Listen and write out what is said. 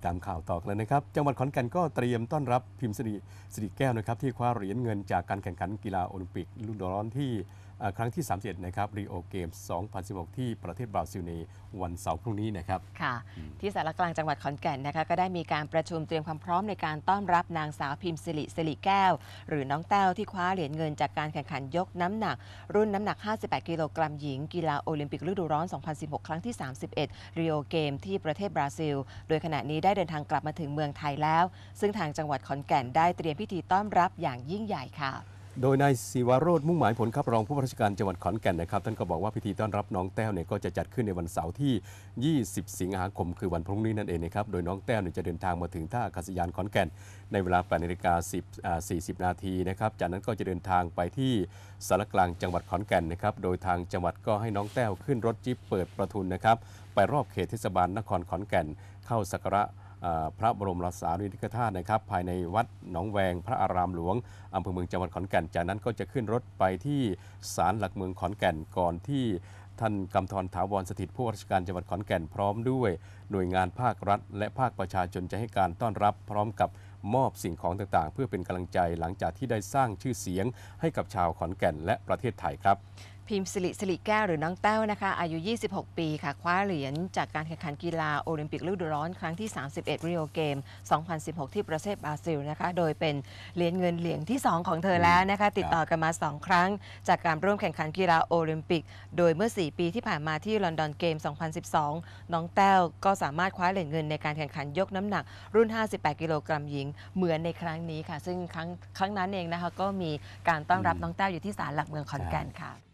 ดตามข่าวต่อกันเลยนะครับ จังหวัดขอนแก่นก็เตรียมต้อนรับพิมพ์สิริสิริแก้วนะครับ ที่คว้าเหรียญเงินจากการแข่งขันกีฬาโอลิมปิกฤดูร้อนที่ ครั้งที่ 31 นะครับรีโอเกมส์2016 ที่ประเทศบราซิลในวันเสาร์พรุ่งนี้นะครับ ค่ะ ที่สารกลางจังหวัดขอนแก่นนะคะก็ได้มีการประชุมเตรียมความพร้อมในการต้อนรับนางสาวพิมพ์สิริสิริแก้ว หรือน้องแต้วที่คว้าเหรียญเงินจากการแข่งขันยกน้ำหนัก รุ่นน้ำหนัก 58 กิโลกรัมหญิง กีฬาโอลิมปิกฤดูร้อน 2016 ครั้งที่ 31ริโอเกมที่ประเทศบราซิล โดยขณะนี้ได้เดินทางกลับมาถึงเมืองไทยแล้ว ซึ่งทางจังหวัดขอนแก่นได้เตรียมพิธีต้อนรับอย่างยิ่งใหญ่ค่ะ โดยนายศิวาโรธมุ่งหมายผลครับรองผู้ว่าราชการจังหวัดขอนแก่นนะครับท่านก็บอกว่าพิธีต้อนรับน้องแต้วเนี่ยก็จะจัดขึ้นในวันเสาร์ที่ 20 สิงหาคม คือวันพรุ่งนี้นั่นเองนะครับโดยน้องแต้วเนี่ยจะเดินทางมาถึงท่าอากาศยานขอนแก่น ในเวลา8นาฬิกา10อ่า40 นาทีนะครับจากนั้นก็จะเดินทางไปที่สารกลางจังหวัดขอนแก่นนะครับโดยทางจังหวัดก็ให้น้องแต้วขึ้นรถจิ๊บเปิดประทุนนะครับไปรอบเขตเทศบาลนครขอนแก่น เข้าสักการะ พระบรมราชานุริกธาตุนะครับ ภายในวัดหนองแวงพระอารามหลวงอำเภอเมืองจังหวัดขอนแก่น จากนั้นก็จะขึ้นรถไปที่ศาลหลักเมืองขอนแก่นก่อนที่ท่านกำธรถาวรสถิตผู้ว่าราชการจังหวัดขอนแก่นพร้อมด้วย หน่วยงานภาครัฐ และภาคประชาชนจะให้การต้อนรับ พร้อมกับมอบสิ่งของต่างๆ เพื่อเป็นกำลังใจหลังจากที่ได้สร้างชื่อเสียงให้กับชาวขอนแก่นและประเทศไทยครับ พิมพ์สิริสิริแก้วหรือน้องแต้วนะคะ อายุ 26 ปีค่ะ คว้าเหรียญจากการแข่งขันกีฬาโอลิมปิกฤดูร้อนครั้งที่ 31 ริโอเกม 2016 ที่ประเทศบราซิลนะคะ โดยเป็นเหรียญเงินเหรียญที่ 2 ของเธอแล้วนะคะ ติดต่อกันมา 2 ครั้ง จากการร่วมแข่งขันกีฬาโอลิมปิก โดยเมื่อ 4 ปีที่ผ่านมาที่ลอนดอนเกม 2012 น้องแต้วก็สามารถคว้าเหรียญเงินในการแข่งขันยกน้ำหนัก รุ่น 58 กิโลกรัมหญิง เหมือนในครั้งนี้ค่ะ ซึ่งครั้งครั้งนั้นเองนะคะก็มีการต้อนรับน้องแต้วอยู่ที่ศาลหลักเมืองขอนแก่นค่ะ